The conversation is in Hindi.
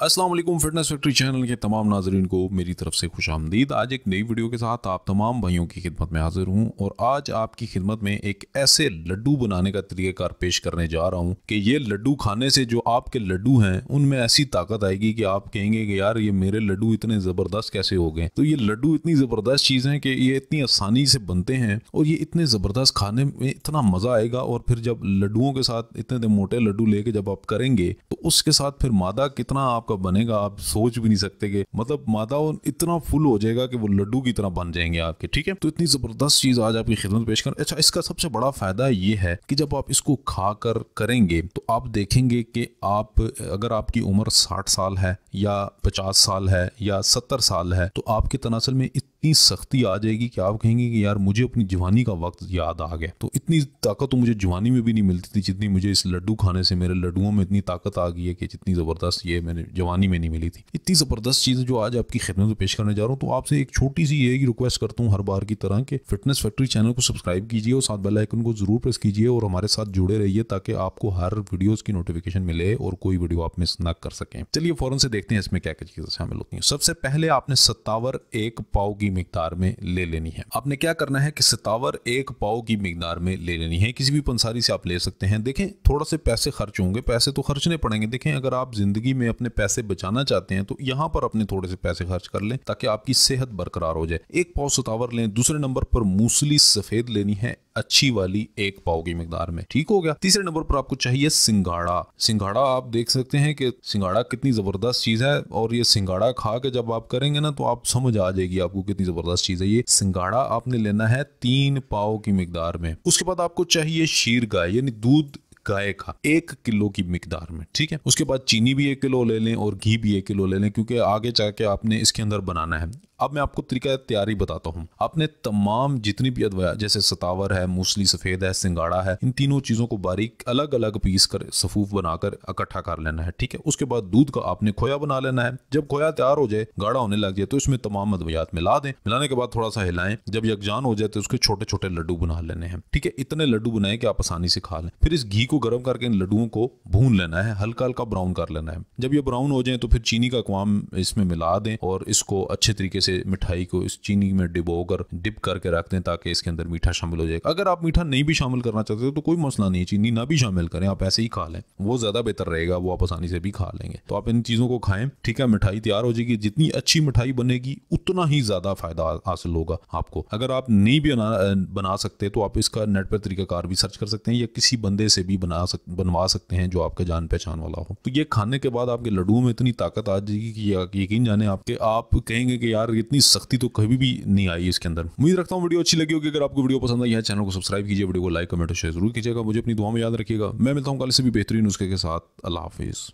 वालेकुम फिटनेस फैक्ट्री चैनल के तमाम नाजरीन को मेरी तरफ़ से खुश आमदीद। आज एक नई वीडियो के साथ आप तमाम भाइयों की खिदमत में हाजिर हूँ और आज आपकी खिदमत में एक ऐसे लड्डू बनाने का तरीक़ाकार पेश करने जा रहा हूँ कि ये लड्डू खाने से जो आपके लड्डू हैं, उनमें ऐसी ताकत आएगी कि आप कहेंगे कि यार ये मेरे लड्डू इतने ज़बरदस्त कैसे हो गए। तो ये लड्डू इतनी ज़बरदस्त चीज़ है कि ये इतनी आसानी से बनते हैं और ये इतने ज़बरदस्त खाने में इतना मज़ा आएगा और फिर जब लड्डुओं के साथ इतने मोटे लड्डू लेके जब आप करेंगे तो उसके साथ फिर मादा कितना आपका बनेगा, आप सोच भी नहीं सकते कि मतलब मादा इतना फुल हो जाएगा कि वो लड्डू की तरह बन जाएँगे आपके, ठीक है? तो इतनी ज़बरदस्त चीज़ आज आपकी खिदमत पेश कर अच्छा इसका सबसे बड़ा फ़ायदा ये है कि जब आप इसको खा कर करेंगे तो आप देखेंगे कि आप, अगर आपकी उम्र साठ साल है या पचास साल है या सत्तर साल है तो आपके तनासल में इतनी सख्ती आ जाएगी कि आप कहेंगे कि यार मुझे अपनी जवानी का वक्त याद आ गया। तो इतनी ताकत तो मुझे जवानी में भी नहीं मिलती थी जितनी मुझे इस लड्डू खाने से, मेरे लड्डुओं में इतनी ताकत आ गई है कि जितनी ज़बरदस्त ये मैंने जवानी में नहीं मिली थी। इतनी ज़बरदस्त चीज़ जो आज आपकी खिदमत में पेश करने जा रहा हूँ तो आपसे एक छोटी सी यही रिक्वेस्ट करता हूँ हर बार की तरह के फिटनेस फैक्ट्री चैनल को सब्सक्राइब कीजिए और साथ बेल आइकन को ज़रूर प्रेस कीजिए और हमारे साथ जुड़े रहिए ताकि आपको हर वीडियोज़ की नोटिफिकेशन मिले और कोई वीडियो आप मिस ना कर सकें। चलिए फ़ौरन से देखते हैं इसमें क्या क्या चीज़ें शामिल होती हैं। सबसे पहले आपने सत्तावर एक पाव की मकदार में ले लेनी है। आपने क्या करना है कि सतावर एक पाव की मकदार में ले लेनी है। किसी भी पंसारी से आप ले सकते हैं। देखें, थोड़ा से पैसे खर्च होंगे। पैसे तो खर्चने पड़ेंगे। देखें, अगर आप ज़िंदगी में अपने पैसे बचाना चाहते हैं तो यहाँ पर अपने थोड़े से पैसे खर्च कर लें, ताकि आपकी सेहत बरकरार हो जाए। एक पाओ सतावर लें, दूसरे नंबर पर मूसली सफ़ेद लेनी है। अच्छी वाली एक पाव की मकदार में। ठीक हो गया। तीसरे नंबर पर आपको चाहिए सिंगाड़ा। सिंगाड़ा आप देख सकते हैं कि सिंगाड़ा कितनी ज़बरदस्त चीज़ है और ये सिंगाड़ा खा के जब आप करेंगे ना तो आप समझ आ जाएगी आपको कितनी ज़बरदस्त चीज़ है ये। सिंगाड़ा आपने लेना है तीन पाव की मकदार में। उसके बाद आपको चाहिए शीर गाय, यानी दूध गाय का एक किलो की मकदार में। ठीक है? उसके बाद चीनी भी एक किलो ले लें और घी भी एक किलो ले लें, क्योंकि आगे जाके आपने इसके अंदर बनाना है। अब मैं आपको तरीका तैयारी बताता हूँ। आपने तमाम जितनी भी अदवाया, जैसे सतावर है, मूसली सफ़ेद है, सिंगाड़ा है, इन तीनों चीज़ों को बारीक अलग अलग पीस कर, सफूफ बनाकर इकट्ठा कर लेना है, ठीक है? उसके बाद दूध का आपने खोया बना लेना है। जब खोया तैयार हो जाए, गाढ़ा होने लग जाए तो इसमें तमाम अद्वियात मिला दें। मिलाने के बाद थोड़ा सा हिलाएँ। जब यकजान हो जाए तो उसके छोटे छोटे लड्डू बना लेने हैं, ठीक है? इतने लड्डू बनाए कि आप आसानी से खा लें। फिर इस घी को गर्म करके इन लड्डुओं को भून लेना है हल्का हल्का ब्राउन कर लेना है। जब ये ब्राउन हो जाए तो फिर चीनी का कवाम इसमें मिला दें और इसको अच्छे तरीके से मिठाई को इस चीनी में डिबो कर, डिप करके रख दें ताकि इसके अंदर मीठा शामिल हो जाए। अगर आप मीठा नहीं भी शामिल करना चाहते हो तो कोई मसला नहीं है। चीनी ना भी शामिल करें, आप ऐसे ही खा लें। वो ज़्यादा बेहतर रहेगा, वो आप आसानी से भी खा लेंगे। तो आप इन चीज़ों को खाएँ, ठीक है? मिठाई तैयार हो जाएगी। जितनी अच्छी मिठाई बनेगी, उतना ही ज़्यादा फ़ायदा हासिल होगा आपको। अगर आप नहीं भी बना सकते तो आप इसका नेट पर तरीकाकार भी सर्च कर सकते हैं, या किसी बंदे से भी बना सक, बनवा सकते हैं, जो आपका जान पहचान वाला हो। तो ये खाने के बाद आपके लड्डुओं में इतनी ताकत आ जाएगी कि यकीन जाने आपके, आप कहेंगे कि यार इतनी सख्ती तो कभी भी नहीं आई इसके अंदर। उम्मीद रखता हूँ वीडियो अच्छी लगी होगी। अगर आपको वीडियो पसंद आई है, चैनल को सब्सक्राइब कीजिए, वीडियो को लाइक, कमेंट और शेयर ज़रूर कीजिएगा। मुझे अपनी दुआ में याद रखिएगा। मैं मिलता हूँ कल से भी बेहतरीन उसके साथ। अल्लाह हाफिज़।